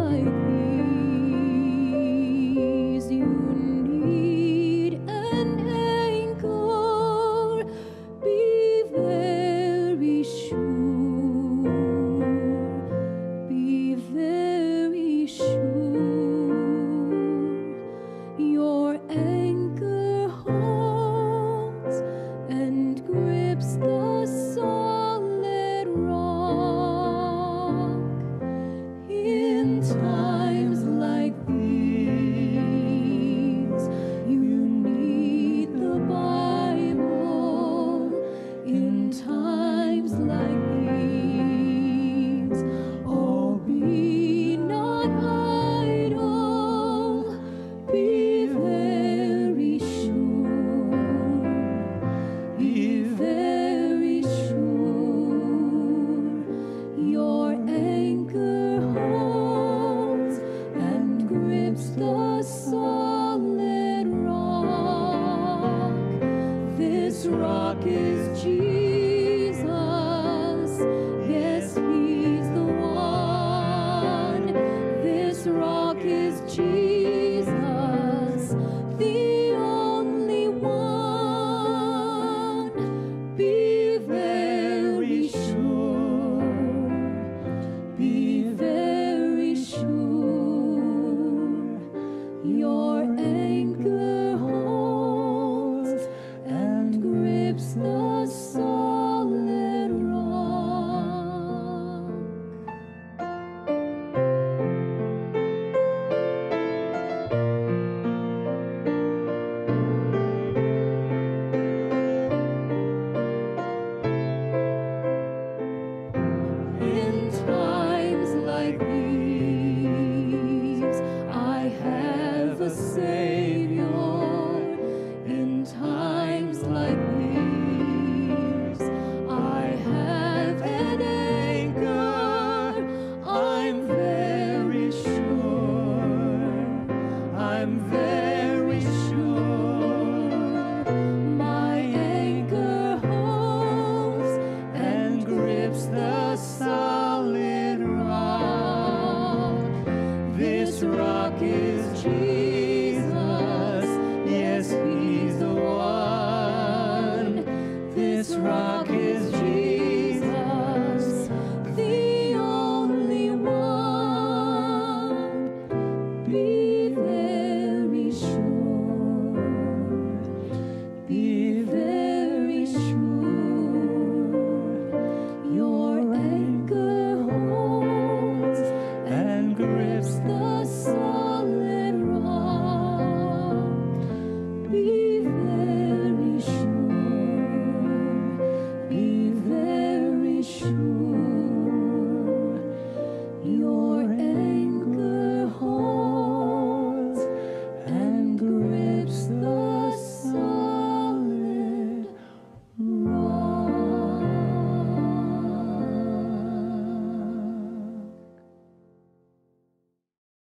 like In Jesus, rock is Jesus,